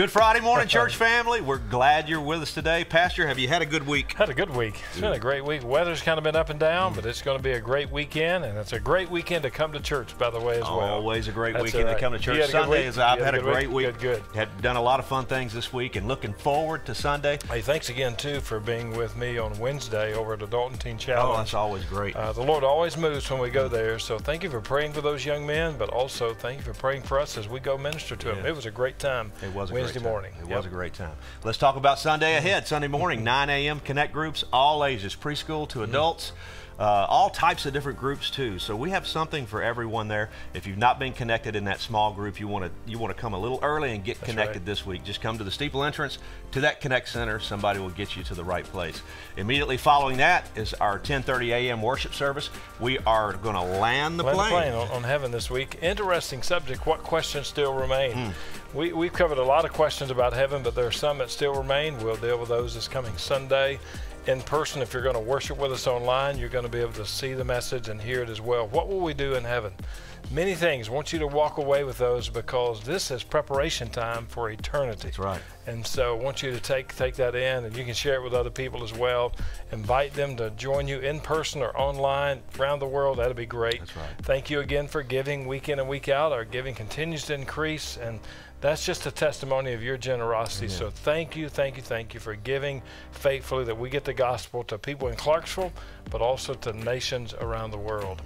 Good Friday morning, church family. We're glad you're with us today. Pastor, have you had a good week? Had a good week. It's been a great week. Weather's kind of been up and down, but it's going to be a great weekend, and it's a great weekend to come to church, by the way, as well. Always a great That's weekend all to come to church. You had a good Sunday is I've had a had a great week? week. Good, good. Had done a lot of fun things this week and looking forward to Sunday. Hey, thanks again, too, for being with me on Wednesday over at the Dalton Teen Challenge. Oh, that's always great. Uh, the Lord always moves when we go there, so thank you for praying for those young men, but also thank you for praying for us as we go minister to them. It was a great time It was a Wednesday morning. It Yep. was a great time. Let's talk about Sunday ahead. Sunday morning, 9 a.m. Connect groups, all ages, preschool to Mm-hmm. adults. Uh, all types of different groups too. So we have something for everyone there. If you've not been connected in that small group, you want to you want to come a little early and get connected right. this week. Just come to the steeple entrance to that Connect Center. Somebody will get you to the right place. Immediately following that is our 10:30 a.m. worship service. We are going to land the Land the plane. plane on, on heaven this week. Interesting subject. What questions still remain? Hmm. We, we've covered a lot of questions about heaven, but there are some that still remain. We'll deal with those this coming Sunday. In person, if you're going to worship with us online, you're going to be able to see the message and hear it as well. What will we do in heaven? Many things. I want you to walk away with those because this is preparation time for eternity. That's right. And so I want you to take take that in, and you can share it with other people as well. Invite them to join you in person or online around the world. That'd be great. That's right. Thank you again for giving week in and week out. Our giving continues to increase, and that's just a testimony of your generosity. So thank you, thank you, thank you for giving faithfully that we get the gospel to people in Clarksville, but also to nations around the world.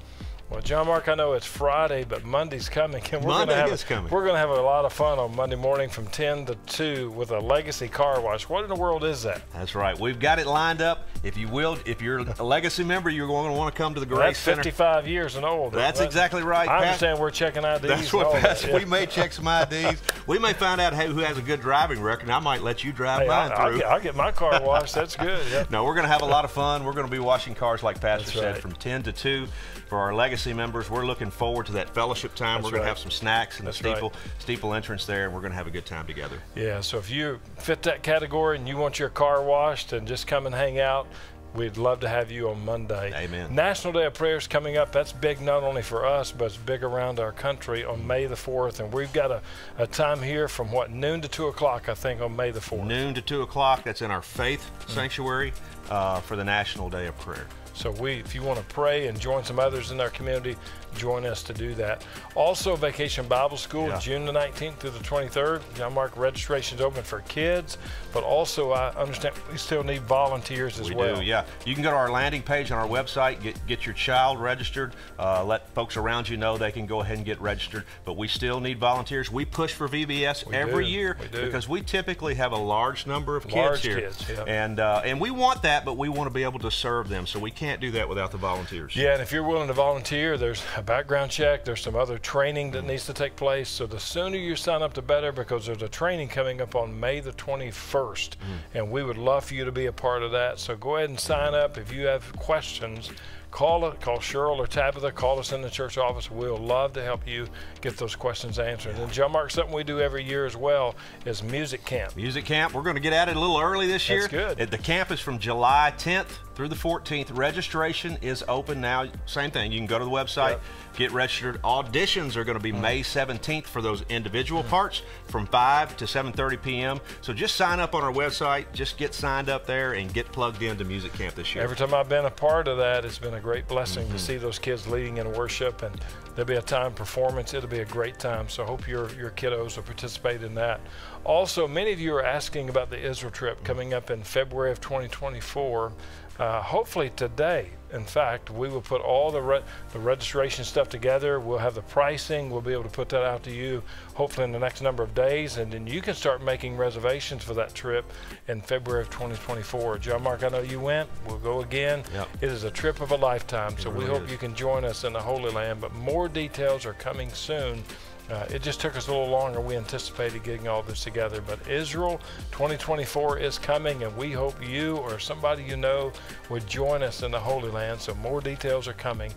Well, John Mark, I know it's Friday, but Monday's coming, and we're Monday gonna have is coming. we're going to have a lot of fun on Monday morning from 10 to 2 with a legacy car wash. What in the world is that? That's right. We've got it lined up. If you will, if you're a legacy member, you're going to want to come to the Grace That's Center. 55 years and old. That's That- exactly right, I Pat. understand we're checking IDs. That's what that, yeah. we may check some IDs. we may find out who who has a good driving record. and I might let you drive Hey, mine I, I'll, through. get, I'll get my car washed. That's good. Yeah. no, we're going to have a lot of fun. We're going to be washing cars, like Pastor That's said, right. from 10 to 2 for our legacy members. We're looking forward to that fellowship time. That's we're going right. to have some snacks in That's the right. steeple steeple entrance there, and we're going to have a good time together. Yeah, so if you fit that category and you want your car washed and just come and hang out, we'd love to have you on Monday. Amen. National Day of Prayer is coming up. That's big not only for us, but it's big around our country on May the 4th. And we've got a, a time here from what, noon to 2 o'clock, I think, on May the 4th. Noon to 2 o'clock. That's in our faith sanctuary uh, for the National Day of Prayer. So we, if you want to pray and join some others in our community, join us to do that. Also, Vacation Bible School, Yeah. June the 19th through the 23rd. John Mark registration's open for kids, but also I understand we still need volunteers as We well. do, yeah. You can go to our landing page on our website, get get your child registered, uh, let folks around you know they can go ahead and get registered. But we still need volunteers. We push for VBS We every do, year we because we typically have a large number of kids Large here, kids, yeah. and uh, and we want that, but we want to be able to serve them, so we can't do that without the volunteers. Yeah, and if you're willing to volunteer, there's a background check, there's some other training that needs to take place. So the sooner you sign up, the better because there's a training coming up on May the 21st. And we would love for you to be a part of that. So go ahead and sign up. If you have questions, call call Cheryl or Tabitha, call us in the church office. We'll love to help you get those questions answered. And John Mark, something we do every year as well is music camp. Music camp. We're going to get at it a little early this year. That's good. The camp is from July 10th through the 14th. Registration is open now. Same thing. You can go to the website, Yep. Mm. get registered. Auditions are going to be May 17th for those individual parts from 5 to 7:30 p.m. So just sign up on our website. Just get signed up there and get plugged into music camp this year. Every time I've been a part of that, it's been a great blessing Mm-hmm. to see those kids leading in worship, and there'll be a time performance. It'll be a great time. So I hope your your kiddos will participate in that. Also, many of you are asking about the Israel trip coming up in February of 2024. Uh, hopefully today, in fact, we will put all the re- the registration stuff together. We'll have the pricing. We'll be able to put that out to you hopefully in the next number of days, and then you can start making reservations for that trip in February of 2024. John Mark, I know you went. We'll go again. Yep. It is a trip of a lifetime, so we hope is. you can join us in the Holy Land. But more details are coming soon. Uh, it just took us a little longer. We anticipated getting all this together, but Israel 2024 is coming, and we hope you or somebody you know would join us in the Holy Land. So more details are coming.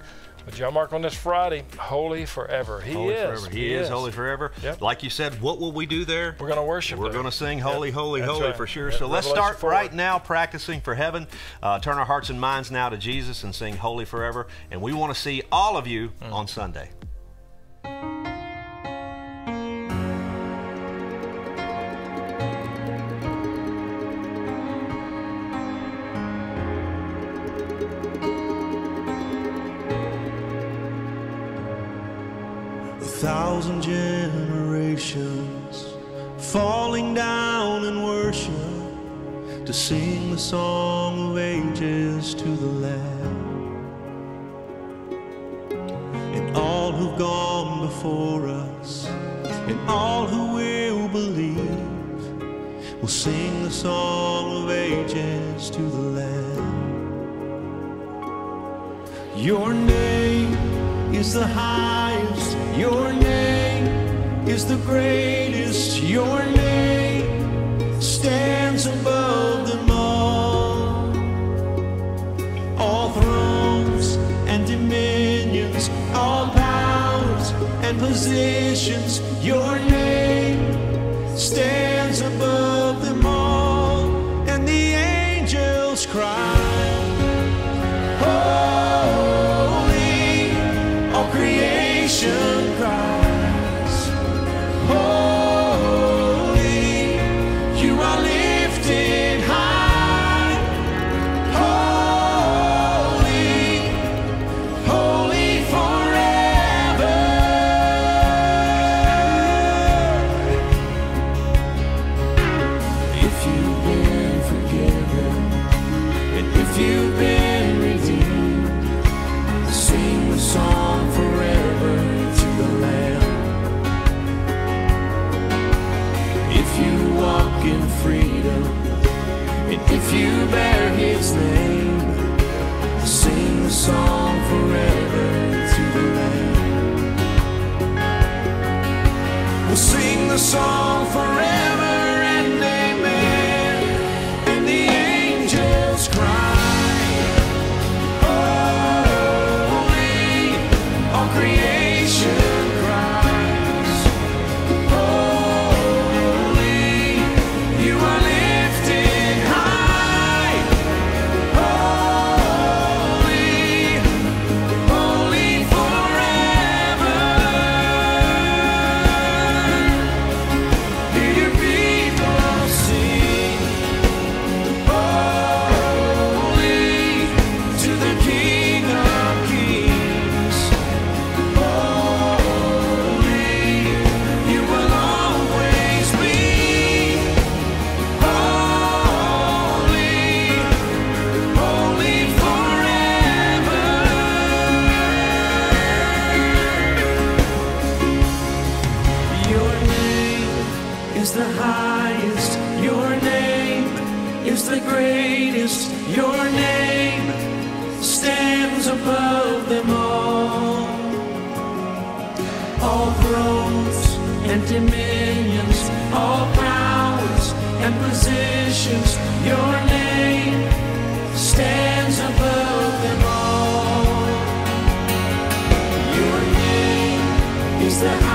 But John Mark on this Friday, holy forever. He holy is. forever. He, is, holy forever. Yep. Like you said, what will we do there? We're going to worship. We're going to sing holy, Yep. holy, That's holy right. for sure. Yep. So let's start 4. right now practicing for heaven. Uh, turn our hearts and minds now to Jesus and sing holy forever. And we want to see all of you Mm. on Sunday. Thousand generations falling down in worship to sing the song of ages to the Lamb. And all who've gone before us, and all who will believe, will sing the song of ages to the Lamb. Your name is the highest, your name is the greatest, your name stands above them all. All thrones and dominions, all powers and positions, your name stands sing the song forever and dominions, all powers and positions. Your name stands above them all. Your name is the